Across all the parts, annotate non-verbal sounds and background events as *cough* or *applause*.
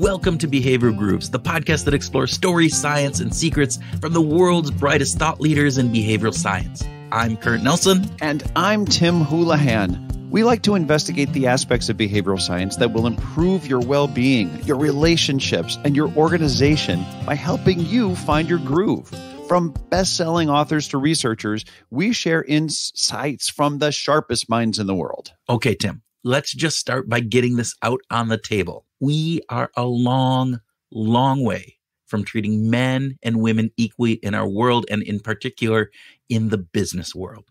Welcome to Behavioral Grooves, the podcast that explores stories, science, and secrets from the world's brightest thought leaders in behavioral science. I'm Kurt Nelson. And I'm Tim Houlihan. We like to investigate the aspects of behavioral science that will improve your well being, your relationships, and your organization by helping you find your groove. From best selling authors to researchers, we share insights from the sharpest minds in the world. Okay, Tim, let's just start by getting this out on the table we are a long, long way from treating men and women equally in our world and in particular in the business world.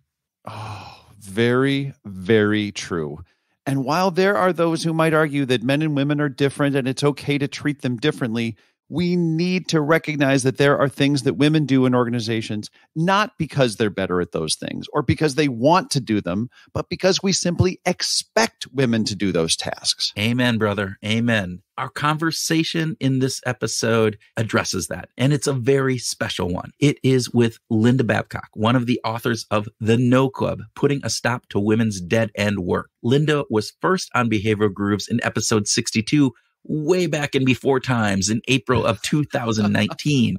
Oh, very, very true. And while there are those who might argue that men and women are different and it's okay to treat them differently, we need to recognize that there are things that women do in organizations, not because they're better at those things or because they want to do them, but because we simply expect women to do those tasks. Amen, brother. Amen. Our conversation in this episode addresses that, and it's a very special one. It is with Linda Babcock, one of the authors of The No Club, putting a stop to women's dead end work. Linda was first on Behavioral Grooves in episode 62 way back in before times in April of *laughs* 2019.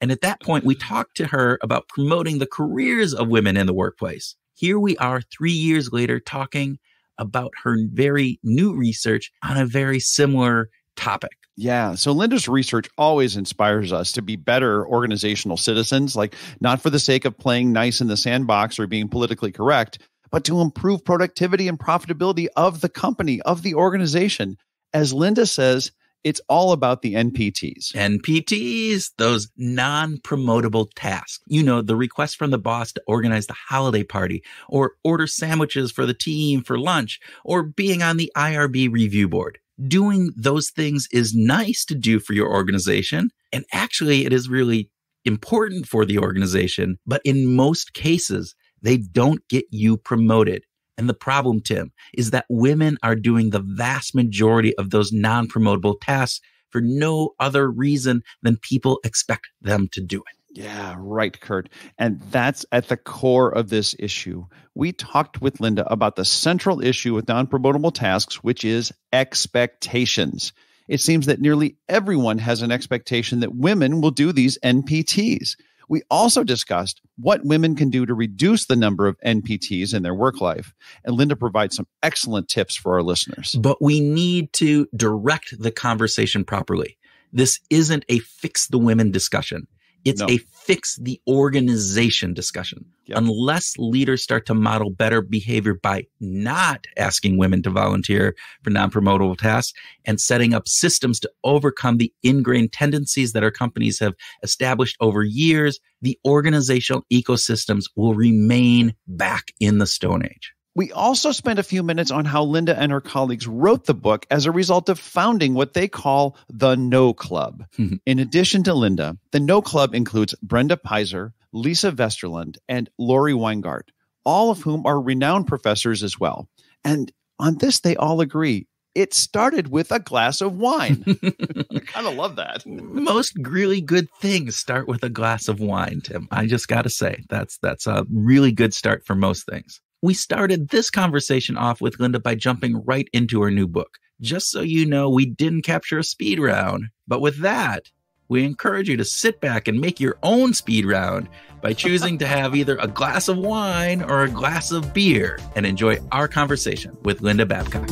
and at that point, we talked to her about promoting the careers of women in the workplace. Here we are three years later talking about her very new research on a very similar topic. Yeah. So Linda's research always inspires us to be better organizational citizens, like not for the sake of playing nice in the sandbox or being politically correct, but to improve productivity and profitability of the company, of the organization as Linda says, it's all about the NPTs. NPTs, those non promotable tasks. You know, the request from the boss to organize the holiday party, or order sandwiches for the team for lunch, or being on the IRB review board. Doing those things is nice to do for your organization. And actually, it is really important for the organization. But in most cases, they don't get you promoted. And the problem, Tim, is that women are doing the vast majority of those non promotable tasks for no other reason than people expect them to do it. Yeah, right, Kurt. And that's at the core of this issue. We talked with Linda about the central issue with non promotable tasks, which is expectations. It seems that nearly everyone has an expectation that women will do these NPTs. We also discussed what women can do to reduce the number of NPTs in their work life. And Linda provides some excellent tips for our listeners. But we need to direct the conversation properly. This isn't a fix the women discussion. It's no. a fix the organization discussion. Yep. Unless leaders start to model better behavior by not asking women to volunteer for non promotable tasks and setting up systems to overcome the ingrained tendencies that our companies have established over years, the organizational ecosystems will remain back in the Stone Age. We also spent a few minutes on how Linda and her colleagues wrote the book as a result of founding what they call the No Club. Hmm. In addition to Linda, the No Club includes Brenda Peyser, Lisa Vesterlund, and Laurie Weingart, all of whom are renowned professors as well. And on this, they all agree. It started with a glass of wine. *laughs* I kind of love that. Most really good things start with a glass of wine, Tim. I just got to say that's that's a really good start for most things. We started this conversation off with Linda by jumping right into her new book. Just so you know, we didn't capture a speed round. But with that, we encourage you to sit back and make your own speed round by choosing to have either a glass of wine or a glass of beer and enjoy our conversation with Linda Babcock.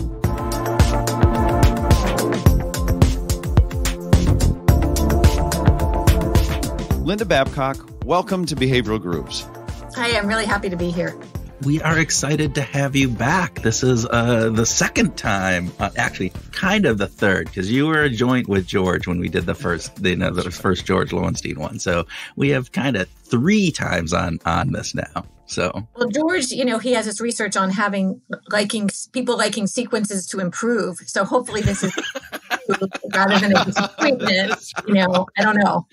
Linda Babcock, welcome to Behavioral Grooves. Hi, I'm really happy to be here we are excited to have you back. This is uh, the second time, uh, actually, kind of the third, because you were a joint with George when we did the first, you know, the first George Loewenstein one. So we have kind of three times on on this now. So well, George, you know, he has his research on having liking people liking sequences to improve. So hopefully, this is *laughs* rather than a disappointment. You know, I don't know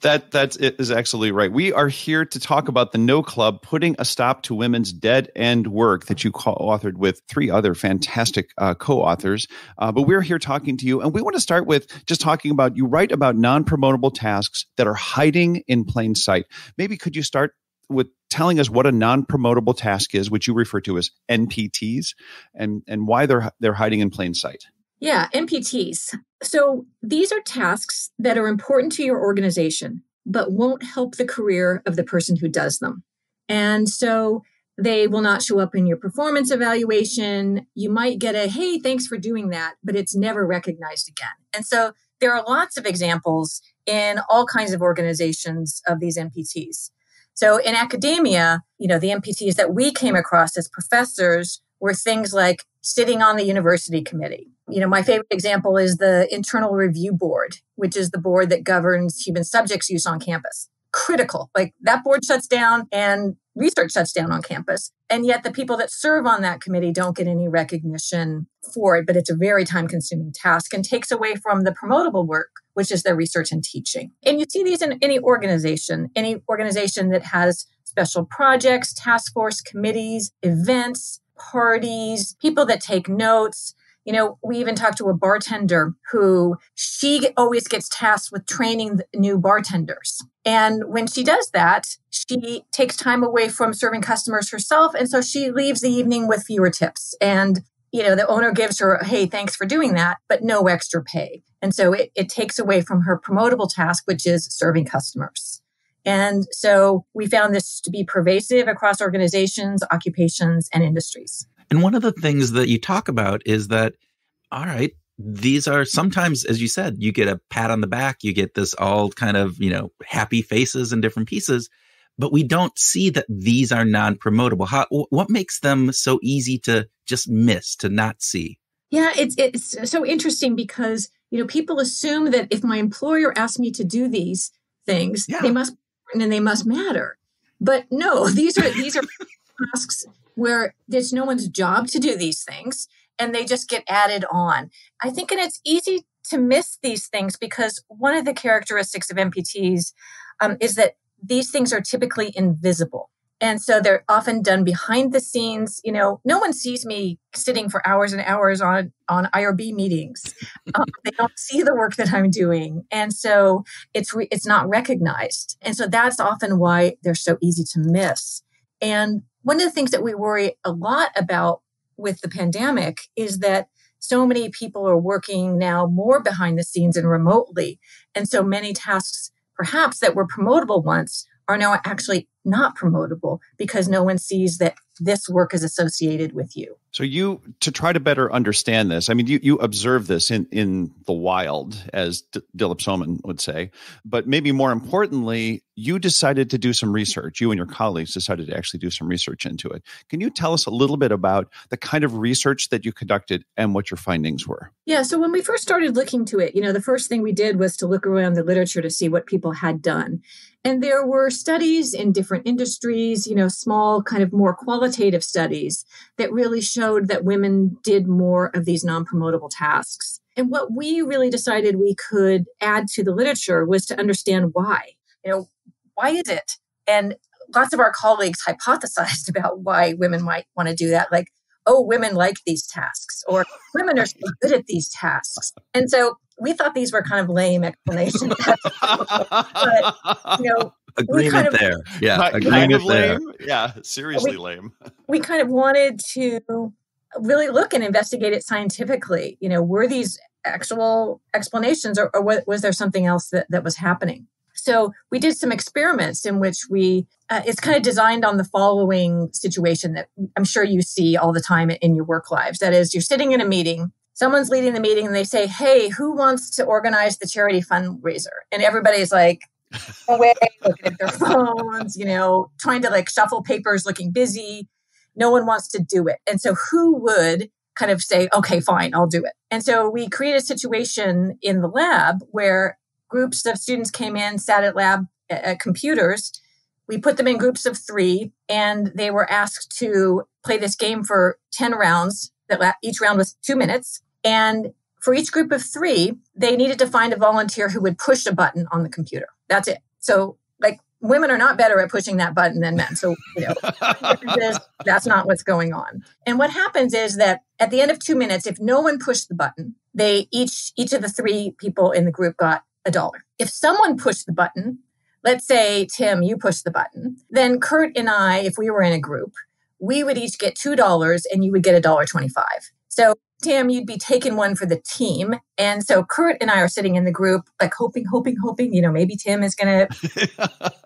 that that is absolutely right. We are here to talk about the No Club, putting a stop to women's dead end work that you co-authored with three other fantastic uh, co-authors. Uh, but we're here talking to you, and we want to start with just talking about you write about non-promotable tasks that are hiding in plain sight. Maybe could you start with telling us what a non-promotable task is, which you refer to as NPTs, and and why they're they're hiding in plain sight. Yeah, NPTs. So these are tasks that are important to your organization, but won't help the career of the person who does them. And so they will not show up in your performance evaluation. You might get a, hey, thanks for doing that, but it's never recognized again. And so there are lots of examples in all kinds of organizations of these NPTs. So in academia, you know, the NPTs that we came across as professors were things like sitting on the university committee. You know, my favorite example is the Internal Review Board, which is the board that governs human subjects use on campus. Critical. Like that board shuts down and research shuts down on campus. And yet the people that serve on that committee don't get any recognition for it, but it's a very time consuming task and takes away from the promotable work, which is their research and teaching. And you see these in any organization, any organization that has special projects, task force committees, events, parties, people that take notes. You know, we even talked to a bartender who she always gets tasked with training new bartenders. And when she does that, she takes time away from serving customers herself. And so she leaves the evening with fewer tips. And, you know, the owner gives her, hey, thanks for doing that, but no extra pay. And so it, it takes away from her promotable task, which is serving customers. And so we found this to be pervasive across organizations, occupations, and industries. And one of the things that you talk about is that, all right, these are sometimes, as you said, you get a pat on the back, you get this all kind of, you know, happy faces and different pieces, but we don't see that these are non promotable. How, what makes them so easy to just miss, to not see? Yeah, it's, it's so interesting because, you know, people assume that if my employer asks me to do these things, yeah. they must and they must matter. But no, *laughs* these are these are tasks where it's no one's job to do these things and they just get added on. I think and it's easy to miss these things because one of the characteristics of NPTs um, is that these things are typically invisible. And so they're often done behind the scenes. You know, no one sees me sitting for hours and hours on on IRB meetings. *laughs* Um, they don't see the work that I'm doing, and so it's re- it's not recognized. And so that's often why they're so easy to miss. And one of the things that we worry a lot about with the pandemic is that so many people are working now more behind the scenes and remotely, and so many tasks perhaps that were promotable once are now actually not promotable because no one sees that this work is associated with you. So you to try to better understand this. I mean, you you observe this in in the wild, as D- Dilip Soman would say, but maybe more importantly, you decided to do some research. You and your colleagues decided to actually do some research into it. Can you tell us a little bit about the kind of research that you conducted and what your findings were? Yeah. So when we first started looking to it, you know, the first thing we did was to look around the literature to see what people had done. And there were studies in different industries, you know, small, kind of more qualitative studies that really showed that women did more of these non promotable tasks. And what we really decided we could add to the literature was to understand why. You know, why is it? And lots of our colleagues hypothesized *laughs* about why women might want to do that. Like, oh, women like these tasks, or women are so good at these tasks. And so we thought these were kind of lame explanations. *laughs* but, you know, agreement kind of, there. Yeah, agreement there. Lame. Yeah, seriously we, lame. we kind of wanted to really look and investigate it scientifically. You know, were these actual explanations, or, or was there something else that, that was happening? So we did some experiments in which we, uh, it's kind of designed on the following situation that I'm sure you see all the time in your work lives. That is, you're sitting in a meeting someone's leading the meeting and they say, Hey, who wants to organize the charity fundraiser? And everybody's like, *laughs* away, looking at their phones, you know, trying to like shuffle papers, looking busy. No one wants to do it. And so who would kind of say, okay, fine, I'll do it. And so we created a situation in the lab where groups of students came in, sat at lab at computers. We put them in groups of three and they were asked to play this game for 10 rounds that each round was two minutes. And for each group of three, they needed to find a volunteer who would push a button on the computer. That's it. So, like, women are not better at pushing that button than men. So, you know, *laughs* that's not what's going on. And what happens is that at the end of two minutes, if no one pushed the button, they each each of the three people in the group got a dollar. If someone pushed the button, let's say, Tim, you pushed the button. Then Kurt and I, if we were in a group, we would each get $2 and you would get $1.25. So Tim, you'd be taking one for the team. And so Kurt and I are sitting in the group, like hoping, hoping, hoping, you know, maybe Tim is going *laughs* to.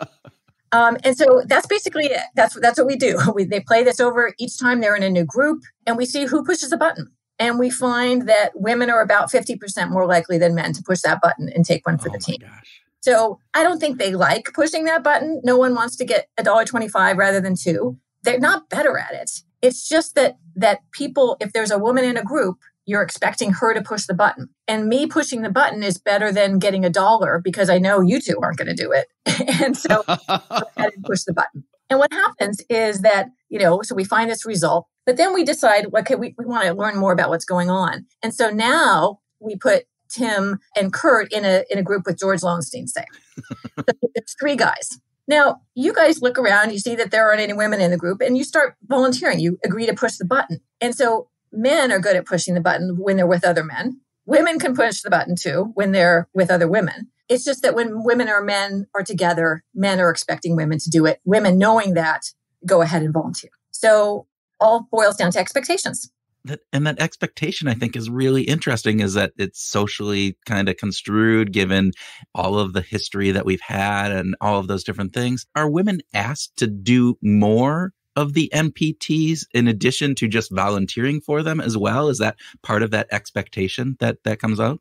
um, and so that's basically it. That's, that's what we do. *laughs* We, they play this over each time they're in a new group and we see who pushes a button. And we find that women are about 50% more likely than men to push that button and take one for oh the team. Gosh. So I don't think they like pushing that button. No one wants to get a dollar twenty-five rather than two. They're not better at it. It's just that that people, if there's a woman in a group, you're expecting her to push the button. And me pushing the button is better than getting a dollar because I know you two aren't going to do it. *laughs* and so *laughs* I to push the button. And what happens is that, you know, so we find this result, but then we decide, okay, we, we want to learn more about what's going on. And so now we put Tim and Kurt in a in a group with George Loewenstein, say. *laughs* so it's three guys. Now, you guys look around, you see that there aren't any women in the group, and you start volunteering. You agree to push the button. And so men are good at pushing the button when they're with other men. Women can push the button too when they're with other women. It's just that when women or men are together, men are expecting women to do it. Women knowing that go ahead and volunteer. So all boils down to expectations that and that expectation i think is really interesting is that it's socially kind of construed given all of the history that we've had and all of those different things. Are women asked to do more of the NPTs in addition to just volunteering for them as well? Is that part of that expectation that that comes out?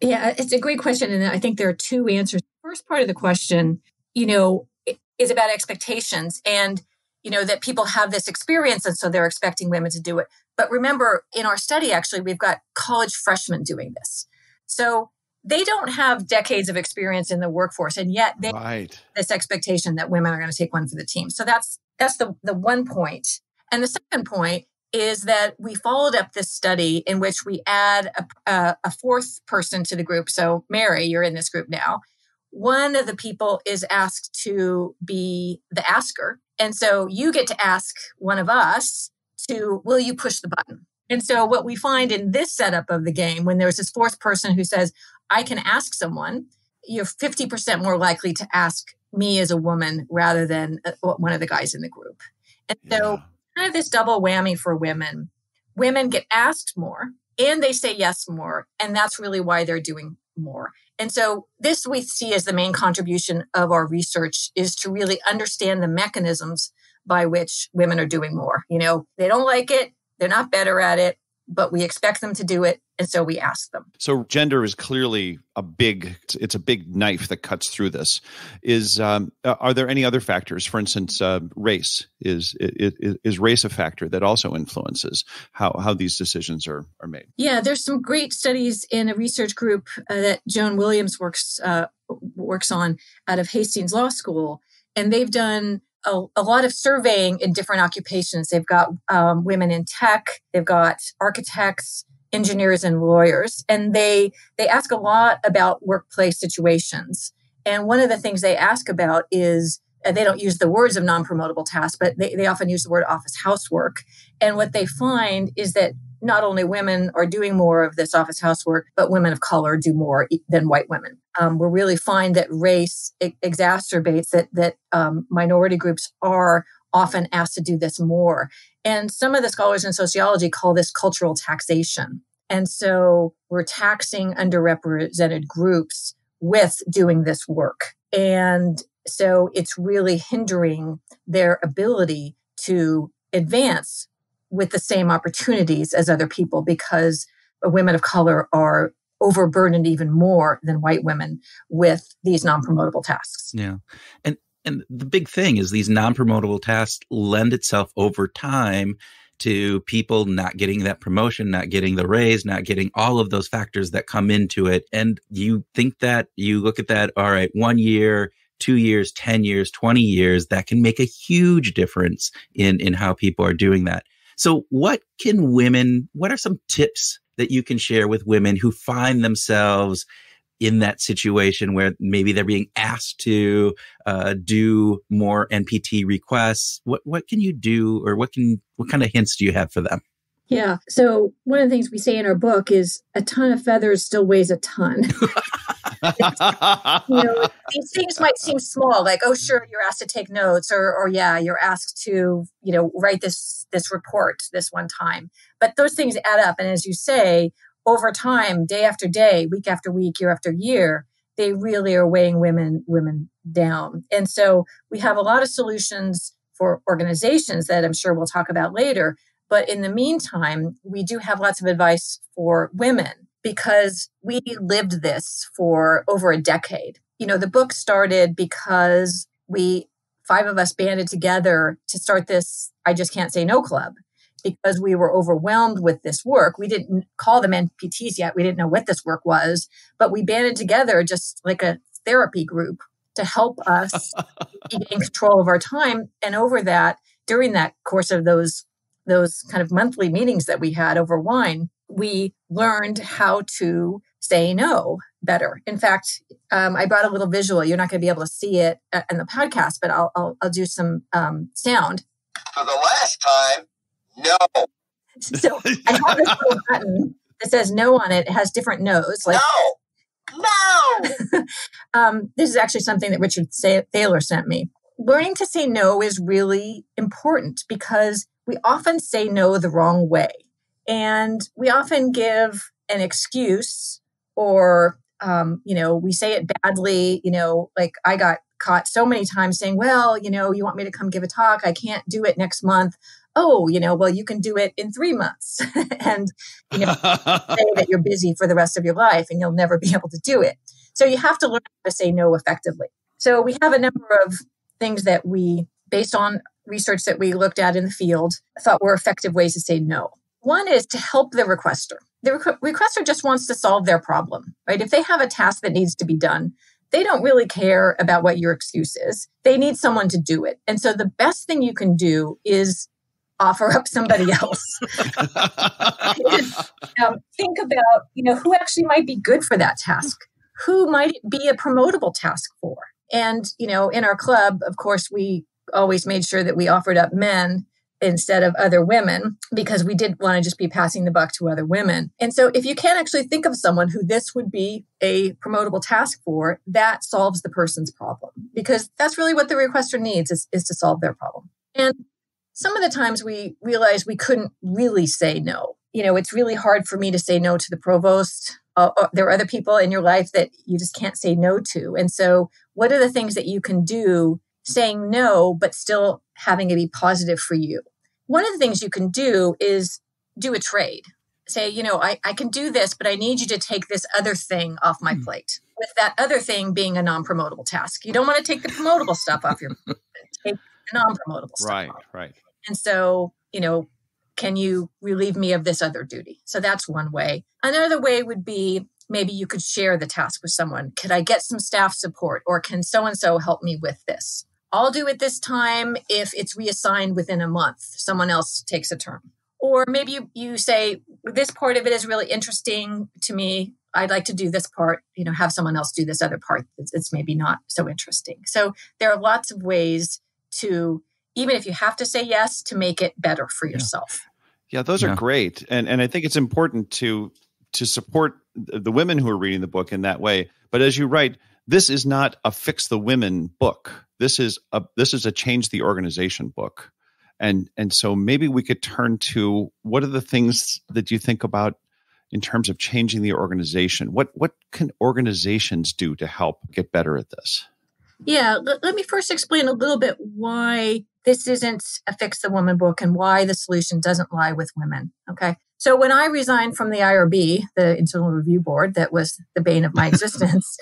Yeah it's a great question and i think there are two answers. First part of the question you know is about expectations and you know that people have this experience and so they're expecting women to do it but remember, in our study, actually, we've got college freshmen doing this. So they don't have decades of experience in the workforce, and yet they right. this expectation that women are going to take one for the team. So that's that's the the one point. And the second point is that we followed up this study in which we add a, a, a fourth person to the group. So Mary, you're in this group now. One of the people is asked to be the asker, and so you get to ask one of us to will you push the button? And so what we find in this setup of the game, when there's this fourth person who says, I can ask someone, you're 50% more likely to ask me as a woman rather than uh, one of the guys in the group. And so yeah. kind of this double whammy for women. Women get asked more and they say yes more. And that's really why they're doing more. And so this we see as the main contribution of our research is to really understand the mechanisms by which women are doing more. You know, they don't like it, they're not better at it, but we expect them to do it and so we ask them. So gender is clearly a big it's a big knife that cuts through this. Is um, are there any other factors? For instance uh, race. Is, is, is race a factor that also influences how how these decisions are are made? Yeah there's some great studies in a research group uh, that joan williams works uh, works on out of hastings law school and they've done a, a, lot of surveying in different occupations. They've got um, women in tech, they've got architects, engineers, and lawyers, and they they ask a lot about workplace situations. And one of the things they ask about is they don't use the words of non-promotable tasks, but they, they often use the word office housework. And what they find is that not only women are doing more of this office housework, but women of color do more than white women. Um, we really find that race exacerbates that that um, minority groups are often asked to do this more. And some of the scholars in sociology call this cultural taxation. And so we're taxing underrepresented groups with doing this work. And so it's really hindering their ability to advance with the same opportunities as other people because women of color are overburdened even more than white women with these non-promotable tasks. Yeah. And and the big thing is these non-promotable tasks lend itself over time to people not getting that promotion, not getting the raise, not getting all of those factors that come into it. And you think that you look at that, all right, one year, two years, 10 years, 20 years, that can make a huge difference in, in how people are doing that. So what can women, what are some tips that you can share with women who find themselves in that situation where maybe they're being asked to uh, do more NPT requests? What what can you do, or what can what kind of hints do you have for them? Yeah. So one of the things we say in our book is a ton of feathers still weighs a ton. *laughs* *laughs* you know, these things might seem small, like, oh, sure, you're asked to take notes, or, or yeah, you're asked to, you know, write this this report this one time. But those things add up, and as you say, over time, day after day, week after week, year after year, they really are weighing women women down. And so we have a lot of solutions for organizations that I'm sure we'll talk about later. But in the meantime, we do have lots of advice for women because we lived this for over a decade. You know, the book started because we, five of us, banded together to start this I Just Can't Say No Club because we were overwhelmed with this work. We didn't call them NPTs yet. We didn't know what this work was, but we banded together just like a therapy group to help us *laughs* gain control of our time. And over that, during that course of those those kind of monthly meetings that we had over wine, we learned how to say no better. In fact, um, I brought a little visual. You're not going to be able to see it uh, in the podcast, but I'll I'll, I'll do some um, sound. For the last time, no. *laughs* So I have this little *laughs* button that says no on it. It has different no's. Like, no. No. *laughs* um, this is actually something that Richard Thaler sent me. Learning to say no is really important because we often say no the wrong way. And we often give an excuse or, um, you know, we say it badly. You know, like I got caught so many times saying, well, you know, you want me to come give a talk. I can't do it next month oh, you know, well, you can do it in three months *laughs* and, you know, *laughs* say that you're busy for the rest of your life and you'll never be able to do it. So you have to learn how to say no effectively. So we have a number of things that we, based on research that we looked at in the field, thought were effective ways to say no. One is to help the requester. The requ- requester just wants to solve their problem, right? If they have a task that needs to be done, they don't really care about what your excuse is. They need someone to do it. And so the best thing you can do is offer up somebody else. *laughs* *laughs* um, think about, you know, who actually might be good for that task? Who might it be a promotable task for? And, you know, in our club, of course, we always made sure that we offered up men instead of other women because we didn't want to just be passing the buck to other women. And so if you can actually think of someone who this would be a promotable task for, that solves the person's problem because that's really what the requester needs is, is to solve their problem. And some of the times we realized we couldn't really say no. You know, it's really hard for me to say no to the provost. Uh, uh, there are other people in your life that you just can't say no to. And so, what are the things that you can do saying no, but still having it be positive for you? One of the things you can do is do a trade. Say, you know, I, I can do this, but I need you to take this other thing off my hmm. plate. With that other thing being a non promotable task. You don't want to take the promotable stuff off your *laughs* take non-promotable stuff. Right, right. And so, you know, can you relieve me of this other duty? So that's one way. Another way would be maybe you could share the task with someone. Could I get some staff support or can so and so help me with this? I'll do it this time if it's reassigned within a month. Someone else takes a turn. Or maybe you, you say, this part of it is really interesting to me. I'd like to do this part, you know, have someone else do this other part. It's, it's maybe not so interesting. So there are lots of ways to even if you have to say yes to make it better for yourself yeah, yeah those yeah. are great and and i think it's important to to support the women who are reading the book in that way but as you write this is not a fix the women book this is a this is a change the organization book and and so maybe we could turn to what are the things that you think about in terms of changing the organization what what can organizations do to help get better at this yeah, let, let me first explain a little bit why this isn't a fix the woman book and why the solution doesn't lie with women. Okay. So when I resigned from the IRB, the Internal Review Board, that was the bane of my *laughs* existence,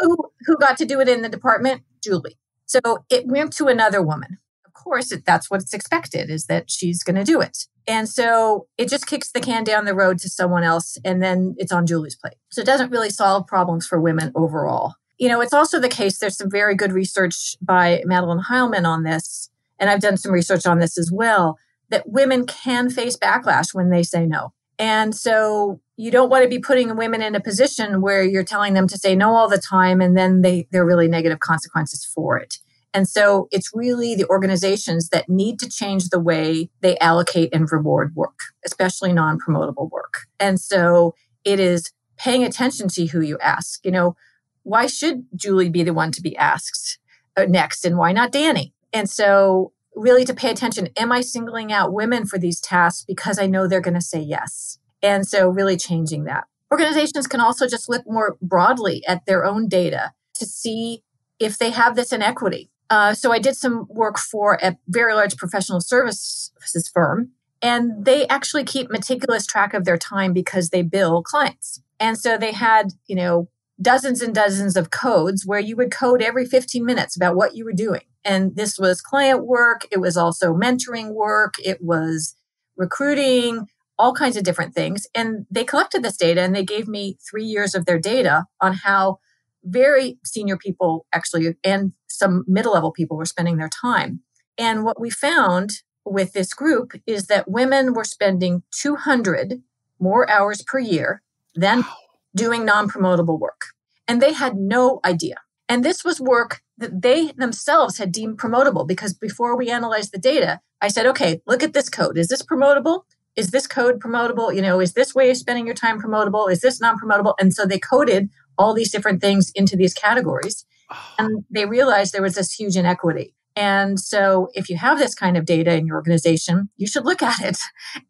who who got to do it in the department? Julie. So it went to another woman. Of course, that's what's expected is that she's going to do it. And so it just kicks the can down the road to someone else, and then it's on Julie's plate. So it doesn't really solve problems for women overall. You know, it's also the case, there's some very good research by Madeline Heilman on this, and I've done some research on this as well, that women can face backlash when they say no. And so you don't want to be putting women in a position where you're telling them to say no all the time and then they, there are really negative consequences for it. And so it's really the organizations that need to change the way they allocate and reward work, especially non promotable work. And so it is paying attention to who you ask. You know, why should Julie be the one to be asked uh, next and why not Danny? And so, really to pay attention am I singling out women for these tasks because I know they're going to say yes? And so, really changing that. Organizations can also just look more broadly at their own data to see if they have this inequity. Uh, so I did some work for a very large professional services firm, and they actually keep meticulous track of their time because they bill clients. And so they had, you know, dozens and dozens of codes where you would code every 15 minutes about what you were doing. And this was client work, it was also mentoring work, it was recruiting, all kinds of different things. And they collected this data and they gave me three years of their data on how very senior people actually and some middle level people were spending their time. And what we found with this group is that women were spending 200 more hours per year than doing non promotable work. And they had no idea. And this was work that they themselves had deemed promotable because before we analyzed the data, I said, okay, look at this code. Is this promotable? Is this code promotable? You know, is this way of spending your time promotable? Is this non promotable? And so they coded all these different things into these categories. And they realized there was this huge inequity. And so, if you have this kind of data in your organization, you should look *laughs* at it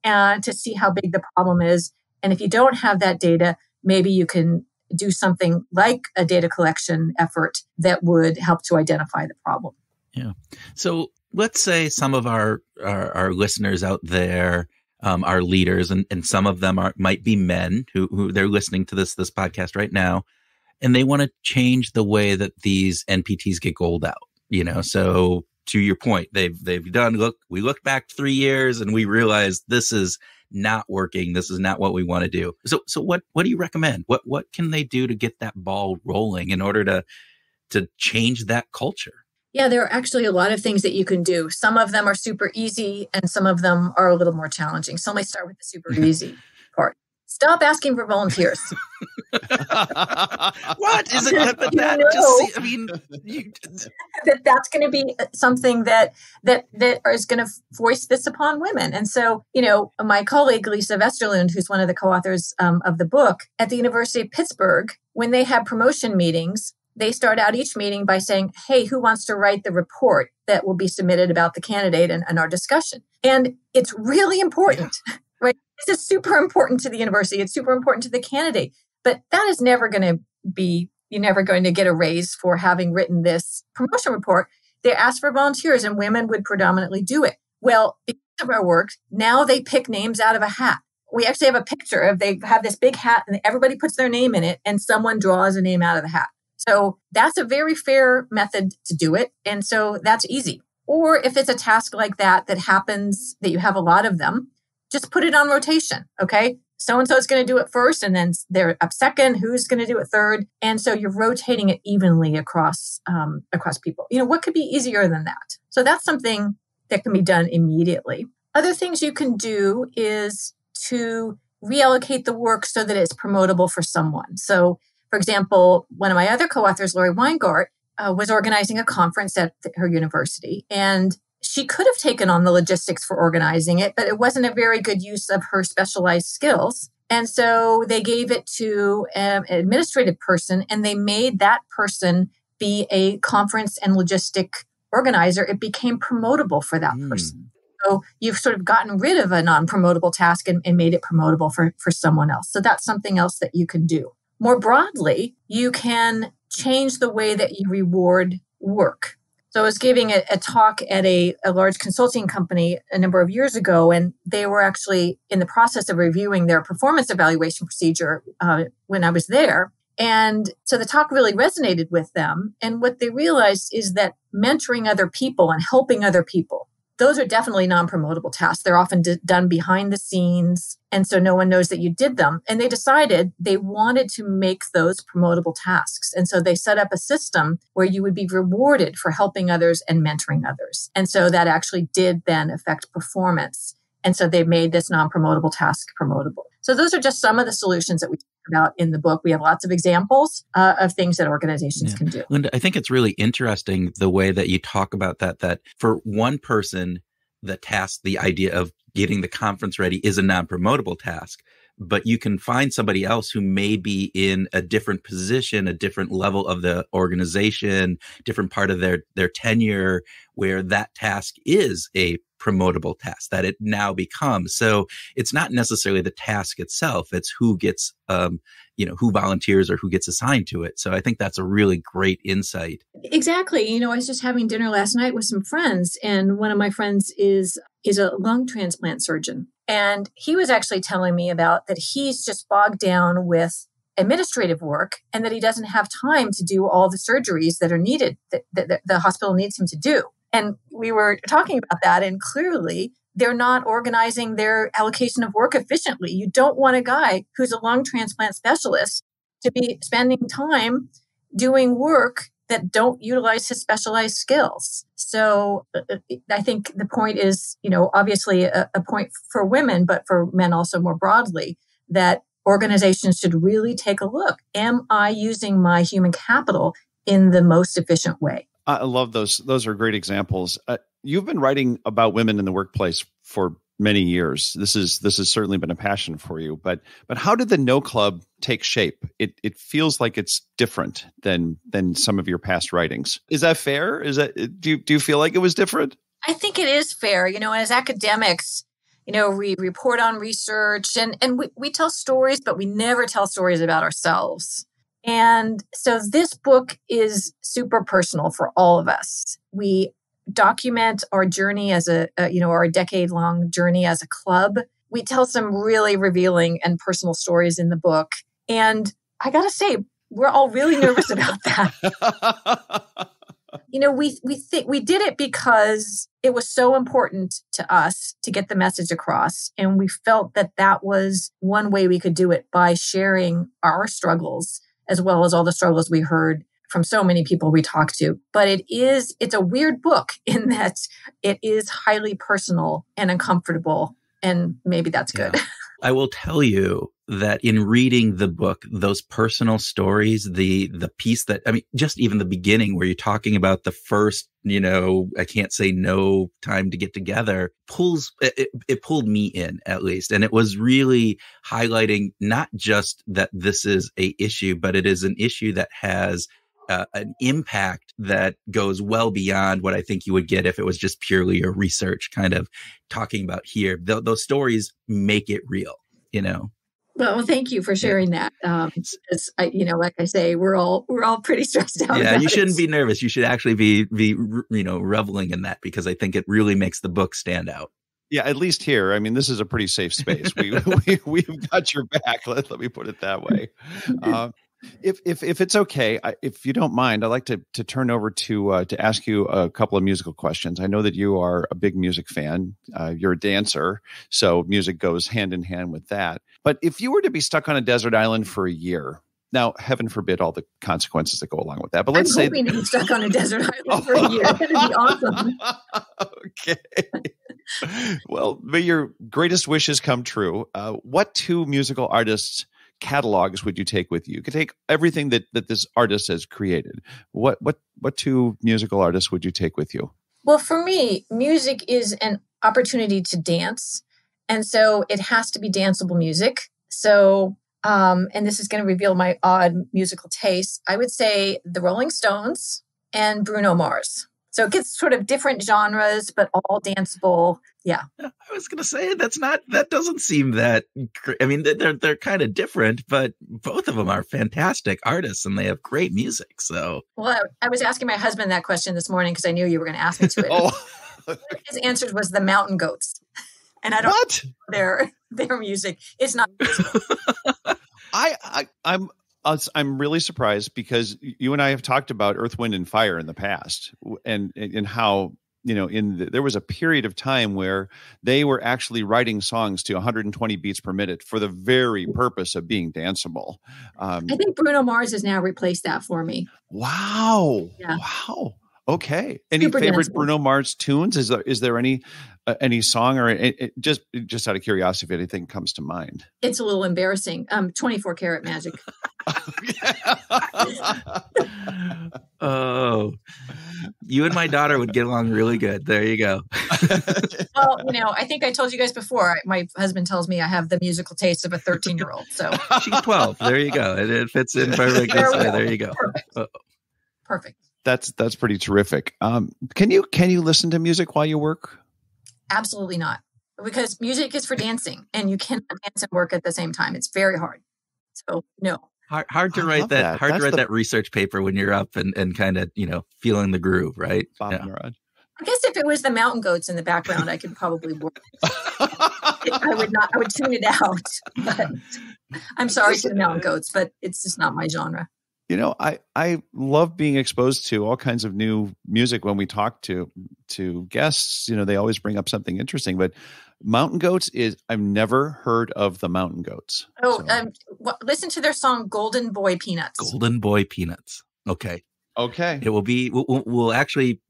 uh, to see how big the problem is. And if you don't have that data, maybe you can do something like a data collection effort that would help to identify the problem. Yeah. So, let's say some of our, our, our listeners out there um, are leaders, and, and some of them are might be men who, who they're listening to this this podcast right now, and they want to change the way that these NPTs get gold out. You know, so to your point, they've they've done look. We looked back three years and we realized this is not working. This is not what we want to do. So so what what do you recommend? What what can they do to get that ball rolling in order to to change that culture? Yeah, there are actually a lot of things that you can do. Some of them are super easy and some of them are a little more challenging. So let me start with the super mm-hmm. easy part. Stop asking for volunteers. *laughs* what is it? But that *laughs* just, I mean, you, *laughs* that that's going to be something that that that is going to voice this upon women. And so, you know, my colleague Lisa Vesterlund, who's one of the co-authors um, of the book at the University of Pittsburgh, when they have promotion meetings, they start out each meeting by saying, Hey, who wants to write the report that will be submitted about the candidate and, and our discussion? And it's really important. This is super important to the university. It's super important to the candidate. But that is never going to be, you're never going to get a raise for having written this promotion report. They asked for volunteers and women would predominantly do it. Well, because of our work, now they pick names out of a hat. We actually have a picture of they have this big hat and everybody puts their name in it and someone draws a name out of the hat. So that's a very fair method to do it. And so that's easy. Or if it's a task like that that happens, that you have a lot of them, just put it on rotation. Okay. So and so is going to do it first, and then they're up second. Who's going to do it third? And so you're rotating it evenly across um, across people. You know what could be easier than that? So that's something that can be done immediately. Other things you can do is to reallocate the work so that it's promotable for someone. So, for example, one of my other co-authors, Laurie Weingart, uh, was organizing a conference at her university, and she could have taken on the logistics for organizing it, but it wasn't a very good use of her specialized skills. And so they gave it to an administrative person and they made that person be a conference and logistic organizer. It became promotable for that mm. person. So you've sort of gotten rid of a non promotable task and, and made it promotable for, for someone else. So that's something else that you can do. More broadly, you can change the way that you reward work. So I was giving a, a talk at a, a, large consulting company a number of years ago, and they were actually in the process of reviewing their performance evaluation procedure uh, when I was there. And so the talk really resonated with them. And what they realized is that mentoring other people and helping other people those are definitely non-promotable tasks. They're often d- done behind the scenes. And so no one knows that you did them. And they decided they wanted to make those promotable tasks. And so they set up a system where you would be rewarded for helping others and mentoring others. And so that actually did then affect performance. And so they made this non-promotable task promotable. So those are just some of the solutions that we about in the book. We have lots of examples uh, of things that organizations yeah. can do. Linda, I think it's really interesting the way that you talk about that, that for one person, the task, the idea of getting the conference ready is a non promotable task. But you can find somebody else who may be in a different position, a different level of the organization, different part of their, their tenure where that task is a promotable task that it now becomes. So it's not necessarily the task itself. It's who gets, um, you know, who volunteers or who gets assigned to it. So I think that's a really great insight. Exactly. You know, I was just having dinner last night with some friends and one of my friends is, is a lung transplant surgeon. And he was actually telling me about that he's just bogged down with administrative work and that he doesn't have time to do all the surgeries that are needed that, that the hospital needs him to do. And we were talking about that, and clearly they're not organizing their allocation of work efficiently. You don't want a guy who's a lung transplant specialist to be spending time doing work that don't utilize his specialized skills. So uh, I think the point is, you know, obviously a, a, point for women, but for men also more broadly, that organizations should really take a look. Am I using my human capital in the most efficient way? I love those. Those are great examples. Uh, you've been writing about women in the workplace for many years. This is this has certainly been a passion for you. But but how did the No Club take shape? It it feels like it's different than than some of your past writings. Is that fair? Is that do you, do you feel like it was different? I think it is fair. You know, as academics, you know, we report on research and and we, we tell stories, but we never tell stories about ourselves. And so this book is super personal for all of us. We document our journey as a, a you know, our decade long journey as a club. We tell some really revealing and personal stories in the book. And I got to say, we're all really nervous about that. *laughs* you know, we we think we did it because it was so important to us to get the message across and we felt that that was one way we could do it by sharing our struggles as well as all the struggles we heard from so many people we talked to. But it is, it's a weird book *laughs* in that it is highly personal and uncomfortable. And maybe that's good. Yeah. *laughs* I will tell you that in reading the book, those personal stories, the, the piece that, I mean, just even the beginning where you're talking about the first, you know, I can't say no time to get together pulls, it, it pulled me in at least. And it was really highlighting not just that this is a issue, but it is an issue that has uh, an impact that goes well beyond what I think you would get if it was just purely a research kind of talking about here. Th- those stories make it real, you know. Well, thank you for sharing that. Um, I, you know, like I say, we're all we're all pretty *laughs* stressed out. Yeah, you shouldn't it. be nervous. You should actually be be you know reveling in that because I think it really makes the book stand out. Yeah, at least here. I mean, this is a pretty safe space. We, *laughs* we we've got your back. Let, let me put it that way. Uh, *laughs* if if if it's okay, I, if you don't mind, I'd like to to turn over to uh, to ask you a couple of musical questions. I know that you are a big music fan. Uh, you're a dancer, so music goes hand in hand with that. But if you were to be stuck on a desert island for a year, now, heaven forbid all the consequences that go along with that. But let's I'm say hoping to be stuck on a desert *laughs* island for a year. That'd be awesome. *laughs* okay. well, may your greatest wishes come true. Uh, what two musical artists catalogs would you take with you? You could take everything that that this artist has created. What what what two musical artists would you take with you? Well, for me, music is an opportunity to dance, and so it has to be danceable music. So, um, and this is going to reveal my odd musical taste. I would say the Rolling Stones and Bruno Mars. So it gets sort of different genres, but all danceable. Yeah. I was going to say that's not, that doesn't seem that, I mean, they're, they're kind of different, but both of them are fantastic artists and they have great music. So, well, I, I was asking my husband that question this morning because I knew you were going to ask me to it. *laughs* oh. His answer was the Mountain Goats. And I don't what? their their music. It's not. *laughs* I, I I'm I'm really surprised because you and I have talked about Earth, Wind, and Fire in the past, and and how you know in the, there was a period of time where they were actually writing songs to 120 beats per minute for the very purpose of being danceable. Um, I think Bruno Mars has now replaced that for me. Wow! Yeah. Wow! Okay. Any Super favorite danceable. Bruno Mars tunes? Is there is there any uh, any song or it, it- just just out of curiosity if anything comes to mind? It's a little embarrassing. Um, 24 karat magic. *laughs* *laughs* Oh, you and my daughter would get along really good. There you go. *laughs* Well, you know, I think I told you guys before. My husband tells me I have the musical taste of a 13 year old. So She's 12. There you go. It, it fits in perfect. There we There, go. there you go. perfect. Perfect. That's that's pretty terrific. Um, can you can you listen to music while you work? Absolutely not. Because music is for dancing and you cannot dance and work at the same time. It's very hard. So, no. Hard, hard to I write that, that. Hard That's to write the- that research paper when you're up and, and kind of you know feeling the groove, right? Bob Yeah. and I guess if it was the mountain goats in the background, I could probably work. *laughs* I would not, I would tune it out. But I'm sorry to the mountain goats, but it's just not my genre. You know i i love being exposed to all kinds of new music when we talk to to guests you know they always bring up something interesting but mountain goats is i've never heard of the mountain goats Oh, So- um, wh- listen to their song "Golden Boy Peanuts." Golden Boy Peanuts. Okay, okay it will be. We'll, we'll- we'll actually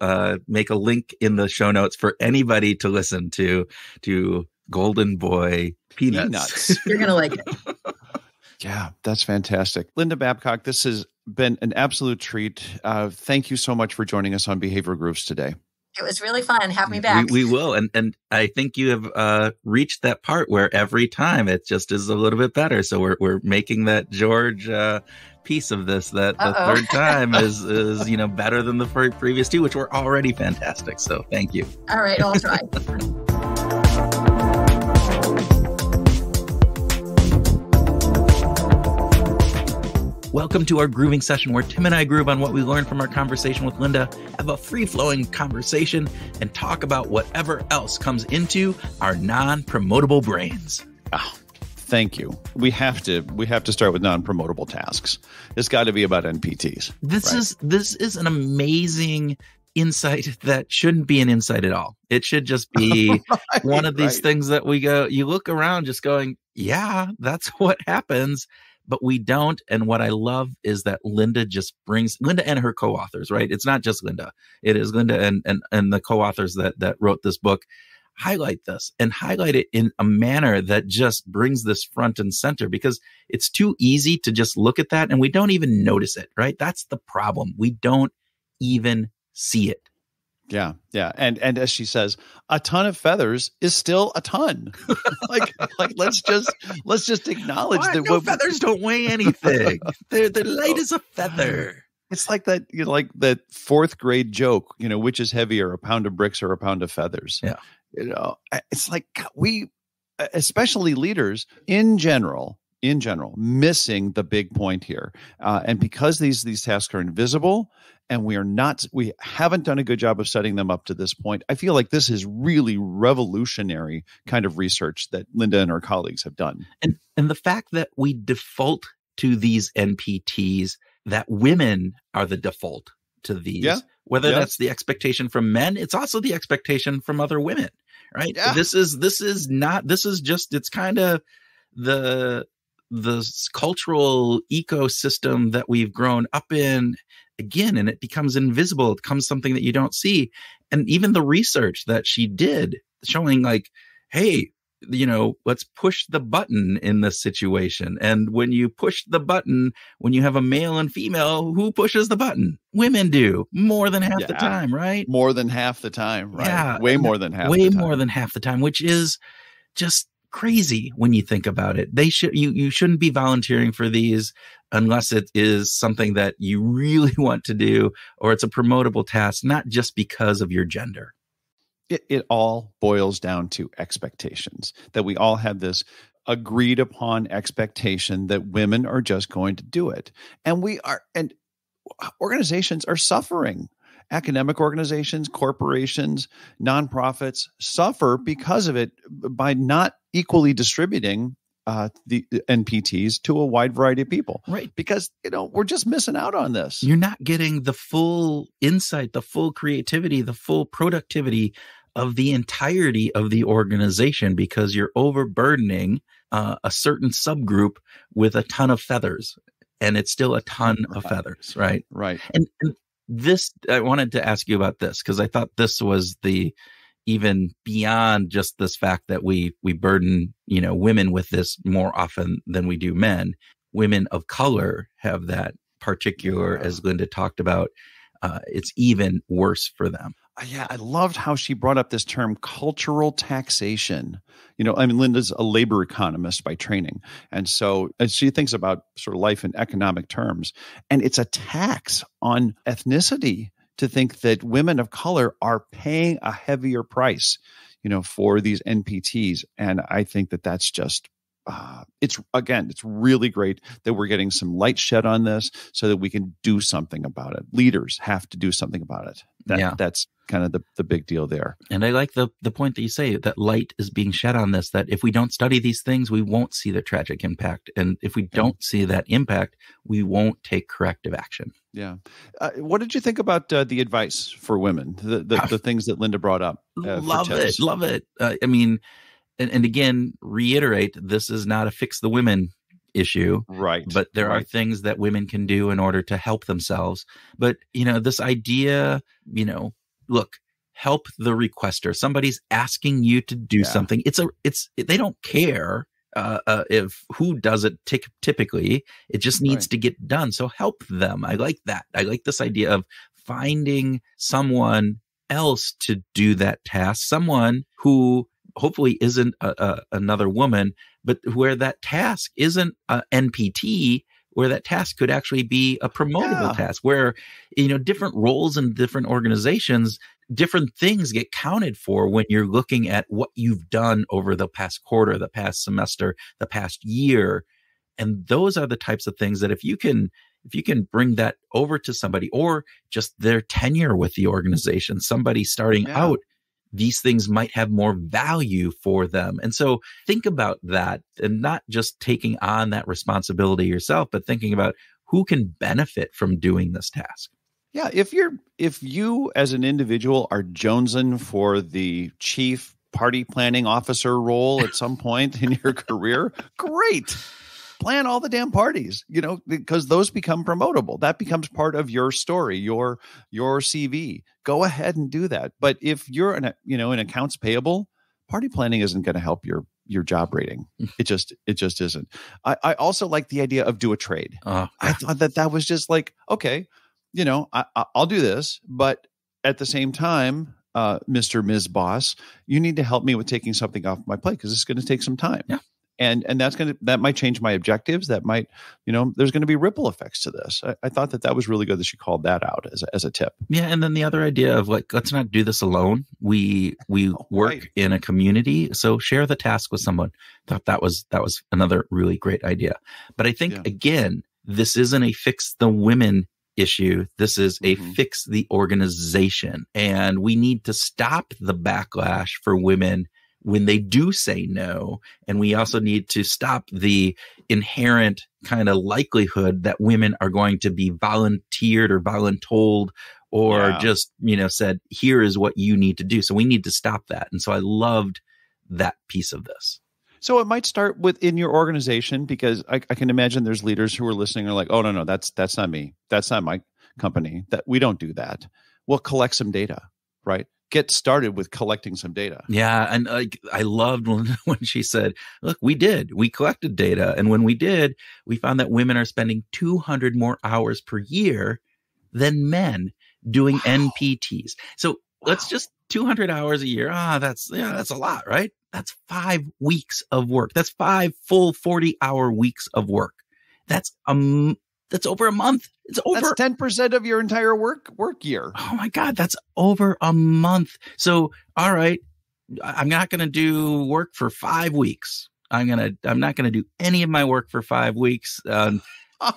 uh, make a link in the show notes for anybody to listen to to Golden Boy Peanuts. Peanuts. You're gonna like it. *laughs* yeah that's fantastic linda babcock this has been an absolute treat uh, thank you so much for joining us on behavioral grooves today It was really fun. Have me back. We, we will, and and I think you have uh, reached that part where every time it just is a little bit better. So we're we're making that George uh, piece of this that the Uh-oh. third time *laughs* is is you know better than the previous two, which were already fantastic. So thank you. All right, I'll try. *laughs* Welcome to our grooving session where Tim and I groove on what we learned from our conversation with Linda, have a free flowing conversation, and talk about whatever else comes into our non promotable brains. Oh, thank you we have to we have to start with non-promotable tasks it's got to be about npts This Right. is this is an amazing insight that shouldn't be an insight at all. It should just be *laughs* one of these Right. things that we go you look around just going, yeah, that's *laughs* what happens, but we don't and what I love is that Linda just brings Linda and her co-authors, right? It's not just Linda. It is Linda and and and the co-authors that that wrote this book highlight this and highlight it in a manner that just brings this front and center because it's too easy to just look at that and we don't even notice it, right? That's the problem. We don't even see it. Yeah, yeah, and and as she says, a ton of feathers is still a ton. *laughs* like like let's just let's just acknowledge that No what- feathers don't weigh anything. *laughs* they're they're light as a feather. It's like that, you know, like that fourth grade joke. You know, which is heavier, a pound of bricks or a pound of feathers? Yeah. you know, it's like we, especially leaders in general, in general, missing the big point here. Uh, and because these these tasks are invisible, and we are not, we haven't done a good job of setting them up to this point. I feel like this is really revolutionary kind of research that Linda and her colleagues have done. And and the fact that we default to these NPTs, that women are the default to these, Yeah. whether Yeah. that's the expectation from men, it's also the expectation from other women, right? Yeah. This is this is not this is just it's kind of the the cultural ecosystem that we've grown up in again and it becomes invisible it becomes something that you don't see and even the research that she did showing like hey you know let's push the button in this situation and when you push the button when you have a male and female who pushes the button women do more than half the time right More than half the time, right? Yeah, way more than half. way the time. more than half the time which is just crazy when you think about it. They should you you shouldn't be volunteering for these unless it is something that you really *laughs* want to do or it's a promotable task not just because of your gender. It, it all boils down to expectations that we all have this agreed upon expectation that women are just going to do it. And we are and organizations are suffering academic organizations corporations nonprofits suffer because of it by not equally distributing uh, the npts to a wide variety of people. Right. Because you know we're just missing out on this. You're not getting the full insight the full creativity the full productivity of the entirety of the organization because you're overburdening uh, a certain subgroup with a ton of feathers and it's still a ton of feathers right? Right. And, and this, I wanted to ask you about this because I thought this was the even beyond just this fact that we we burden you know women with this more often than we do men women of color have that particular Yeah. as linda talked about uh, it's even worse for them Uh, yeah, I loved how she brought up this term cultural taxation. You know, I mean, Linda's a labor economist by training. And so and she thinks about sort of life in economic terms. And it's a tax on ethnicity to think that women of color are paying a heavier price, you know, for these NPTs. And I think that that's just. Uh, it's again, it's really great that we're getting some light shed on this so that we can do something about it. Leaders have to do something about it. That, Yeah. That's kind of the, the big deal there. and i like the the point that you say that light is being shed on this that if we don't study these things we won't see the tragic impact and if we don't see that impact we won't take corrective action Yeah. Uh, what did you think about uh, the advice for women? The the, *sighs* the things that Linda brought up. uh, love it love it uh, i mean and, and again reiterate this is not a fix the women issue Right. but there are things that women can do in order to help themselves. But you know this idea you know look help the requester. Somebody's asking you to do Yeah. something. It's a it's they don't care uh, uh, if who does it tic- typically. It just needs Right. to get done. So help them. I like that. I like this idea of finding someone else to do that task. Someone who hopefully isn't a, a, another woman but where that task isn't a npt where that task could actually be a promotable Yeah. task where you know different roles in different organizations different things get counted for when you're looking at what you've done over the past quarter the past semester the past year and those are the types of things that if you can if you can bring that over to somebody or just their tenure with the organization somebody starting Yeah. out these things might have more value for them and so think about that and not just taking on that responsibility yourself but thinking about who can benefit from doing this task Yeah, if you're if you as an individual are jonesing for the chief party planning officer role at some point in your career, great. Plan all the damn parties, you know, because those become promotable. That becomes part of your story, your your CV. Go ahead and do that. But if you're an you know, in accounts payable, party planning isn't going to help your your job rating. It just it just isn't. I, I also like the idea of do a trade. uh, I thought that that was just like, okay, you know, I, I'll do this, but at the same time, uh, Mr. Ms. Boss, you need to help me with taking something off my plate because it's going to take some time. Yeah. And and that's going to that might change my objectives. That might, you know, there's going to be ripple effects to this. I, I thought that that was really good that she called that out as a, as a tip. Yeah, and then the other idea of like, let's not do this alone. We we work right. in a community, so share the task with someone. Thought that was that was another really great idea. But I think Yeah. again, this isn't a fix the women issue. This is a Mhm. fix the organization, and we need to stop the backlash for women when they do say no, and we also need to stop the inherent kind of likelihood that women are going to be volunteered or voluntold or Yeah. just you know said here is what you need to do so we need to stop that and so i loved that piece of this So it might start within your organization because I, I can imagine there's leaders who are listening are like, oh no no that's that's not me that's not my company that we don't do that. We'll collect some data, right? Get started with collecting some data. yeah and like i loved when, *laughs* when she said look we did. We collected data. And when we did we found that women are spending 200 more hours per year than men doing Wow. npts so let's just 200 hours a year. Ah that's yeah that's a lot right? That's five weeks of work. That's five full 40 hour weeks of work. That's um that's over a month it's over That's ten percent of your entire work work year. oh my god that's over a month. So all right i'm not going to do work for five weeks. I'm going to i'm not going to do any of my work for five weeks um,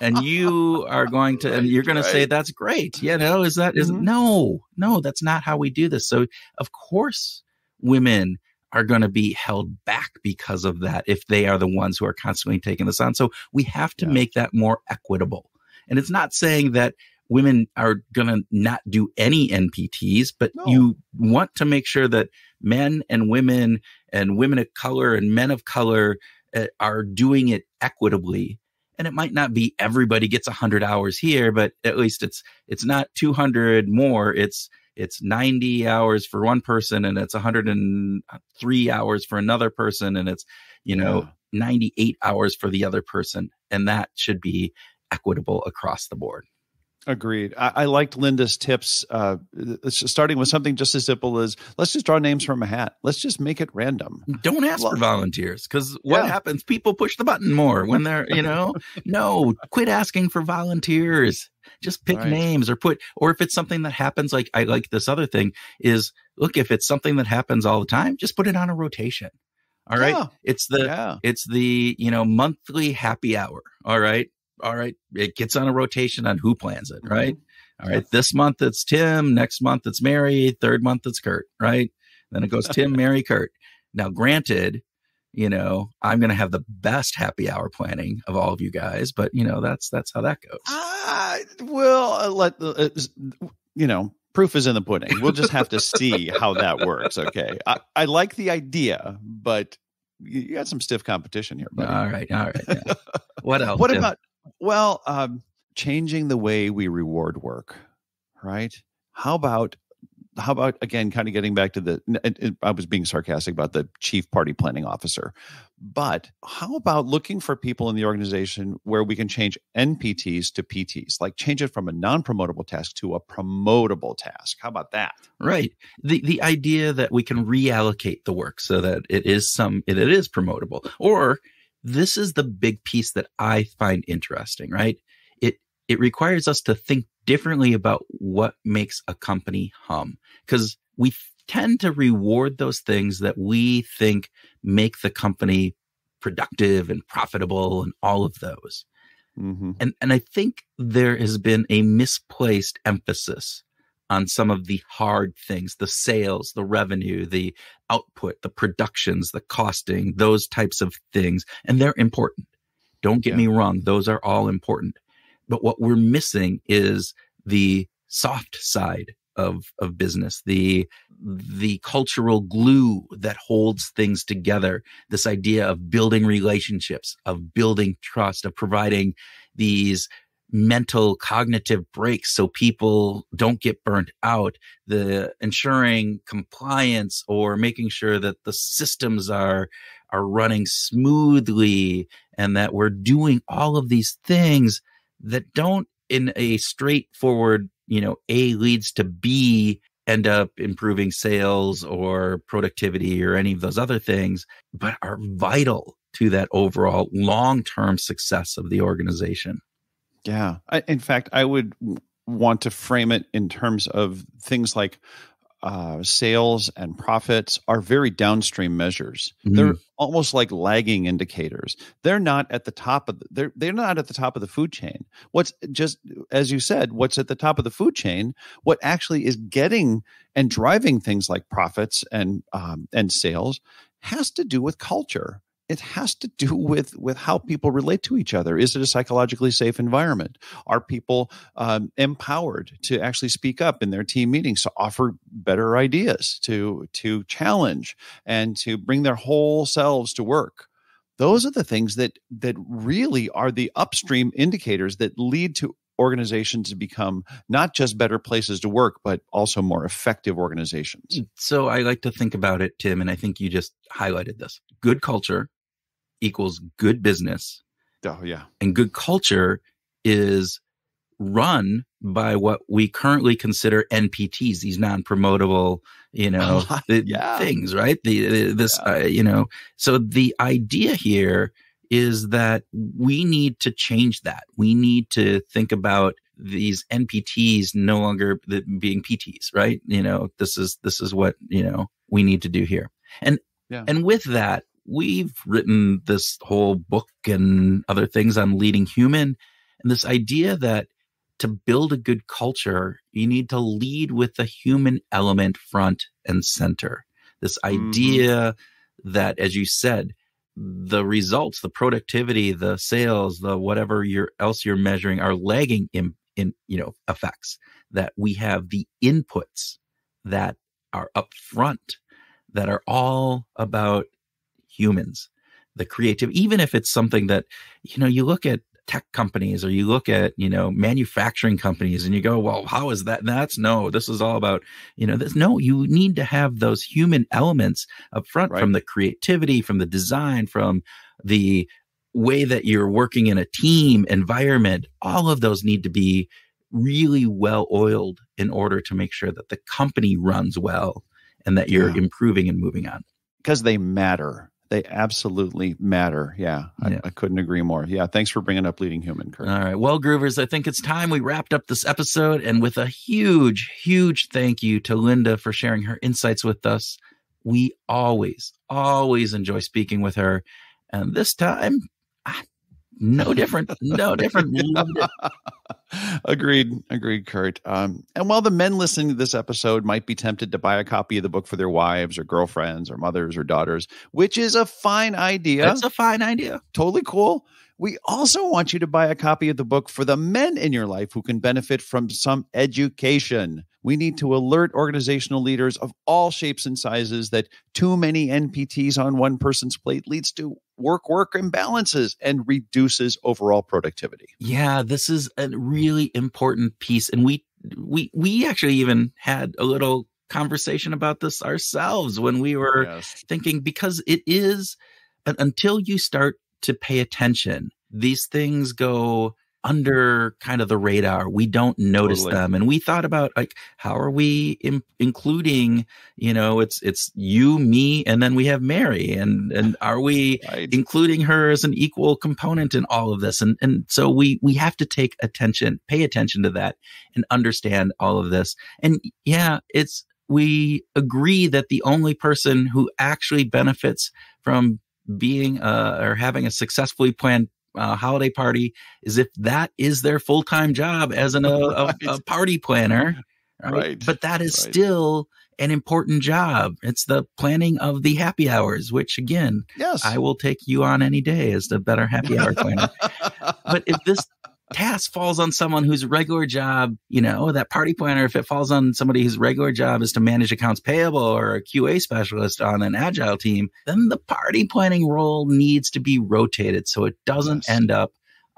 and you *laughs* are going to and you're going to say that's great. You know is that is Mhm. no no that's not how we do this. So of course women are going to be held back because of that if they are the ones who are constantly taking this on. So we have to Yeah. make that more equitable and it's not saying that women are going to not do any npts but No. you want to make sure that men and women and women of color and men of color uh, are doing it equitably and it might not be everybody gets 100 hours here but at least it's it's not 200 more it's it's 90 hours for one person and it's 103 hours for another person and it's you know yeah. 98 hours for the other person and that should be equitable across the board Agreed. I, I, liked Linda's tips, uh, starting with something just as simple as let's just draw names from a hat. Let's just make it random. Don't ask for volunteers because what yeah. happens? People push the button more when they're, you know, *laughs* no, quit asking for volunteers. Just pick right. names or put, or if it's something that happens, like I like this other thing is look, if it's something that happens all the time, just put it on a rotation. All right. Yeah. It's the, yeah. it's the, you know, monthly happy hour. All right all right, it gets on a rotation on who plans it, right? Mm-hmm. All right, this month it's Tim, next month it's Mary, third month it's Kurt, right? Then it goes *laughs* Tim, Mary, Kurt. Now, granted, you know, I'm going to have the best happy hour planning of all of you guys, but you know, that's that's how that goes. Uh, well, uh, let uh, you know, proof is in the pudding. We'll just have to see how that works. Okay, I, I like the idea, but you got some stiff competition here. Buddy. All right, all right. Yeah. *laughs* what else? What about well, um, changing the way we reward work, right? How about how about again kind of getting back to the i was being sarcastic about the chief party planning officer but how about looking for people in the organization where we can change npts to pts like change it from a non-promotable task to a promotable task? How about that? Right. The the idea that we can reallocate the work so that it is some it, it is promotable or this is the big piece that I find interesting, right? It it requires us to think differently about what makes a company hum because we tend to reward those things that we think make the company productive and profitable and all of those. Mm-hmm. And and I think there has been a misplaced emphasis on some of the hard things, the sales, the revenue, the output, the productions, the costing, those types of things. And they're important. Don't get yeah. me wrong. Those are all important. But what we're missing is the soft side of, of business, the, the cultural glue that holds things together. This idea of building relationships, of building trust, of providing these mental cognitive breaks so people don't get burnt out. The ensuring compliance or making sure that the systems are are running smoothly and that we're doing all of these things that don't in a straightforward you know a leads to b end up improving sales or productivity or any of those other things but are vital to that overall long-term success of the organization yeah. I, in fact, I would want to frame it in terms of things like uh, sales and profits are very downstream measures. Mm-hmm. They're almost like lagging indicators. They're not at the top of the, they're they're not at the top of the food chain. What's just as you said, what's at the top of the food chain? What actually is getting and driving things like profits and um, and sales has to do with culture it has to do with with how people relate to each other. Is it a psychologically safe environment? Are people um, empowered to actually speak up in their team meetings to offer better ideas, to to challenge, and to bring their whole selves to work? Those are the things that that really are the upstream indicators that lead to organizations to become not just better places to work, but also more effective organizations. So I like to think about it, Tim, and I think you just highlighted this. Good culture equals good business. Oh, yeah. And good culture is run by what we currently consider NPTs, these non-promotable, you *laughs* know, yeah. things, right? The, this, yeah. uh, you know, so the idea here is that we need to change that. We need to think about these NPTs no longer being PTs, right? You know, this is this is what you know we need to do here, and yeah. and with that, we've written this whole book and other things on leading human and this idea that to build a good culture, you need to lead with the human element front and center. This mm-hmm. idea mm-hmm. that, as you said, the results, the productivity, the sales, the whatever you're, else you're measuring are lagging in, in, you know, effects that we have the inputs that are up front that are all about humans, the creative, even if it's something that, you know, you look at tech companies or you look at, you know, manufacturing companies and you go, well, how is that? That's no, this is all about, you know, this. No, you need to have those human elements up front right. from the creativity, from the design, from the way that you're working in a team environment. All of those need to be really well oiled in order to make sure that the company runs well and that you're yeah. improving and moving on. Because they matter. They absolutely matter. Yeah, I, I, couldn't agree more. Yeah, thanks for bringing up Leading Human, Kurt. All right. Well, Groovers, I think it's time we wrapped up this episode. And with a huge, huge thank you to Linda for sharing her insights with us. We always, always enjoy speaking with her. And this time, no different. No different. *laughs* agreed. Agreed, Kurt. Um, and while the men listening to this episode might be tempted to buy a copy of the book for their wives or girlfriends or mothers or daughters, which is a fine idea. It's a fine idea. Totally cool. We also want you to buy a copy of the book for the men in your life who can benefit from some education. We need to alert organizational leaders of all shapes and sizes that too many NPTs on one person's plate leads to work work imbalances and reduces overall productivity. Yeah, this is a really important piece and we we we actually even had a little conversation about this ourselves when we were yes. thinking because it is until you start to pay attention. These things go under kind of the radar. We don't notice totally. them. And we thought about like, how are we Im- including, you know, it's, it's you, me, and then we have Mary and, and are we *laughs* right. including her as an equal component in all of this? And, and so we, we have to take attention, pay attention to that and understand all of this. And yeah, it's, we agree that the only person who actually benefits from being uh, or having a successfully planned uh, holiday party is if that is their full time job as an, right. *laughs* a, a, party planner. Right? right. But that is right. still an important job. It's the planning of the happy hours, which again, yes, I will take you on any day as the better happy hour planner. *laughs* but if this task falls on someone whose regular job, you know, that party planner, if it falls on somebody whose regular job is to manage accounts payable or a QA specialist on an agile team, then the party planning role needs to be rotated so it doesn't yes. end up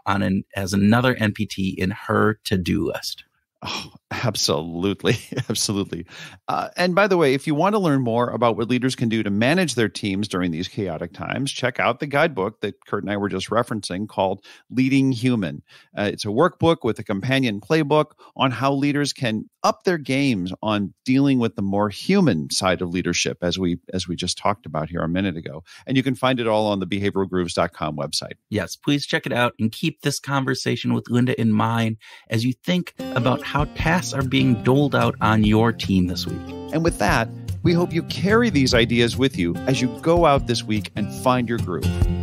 on an as another NPT in her to-do list. Oh, *laughs* absolutely. *laughs* Absolutely. Uh, and by the way, if you want to learn more about what leaders can do to manage their teams during these chaotic times, check out the guidebook that Kurt and I were just referencing called Leading Human. Uh, it's a workbook with a companion playbook on how leaders can up their games on dealing with the more human side of leadership as we as we just talked about here a minute ago. And you can find it all on the behavioralgrooves.com website. Yes, please check it out and keep this conversation with Linda in mind as you think about how tasks are being doled out on your team this week. And with that, we hope you carry these ideas with you as you go out this week and find your groove.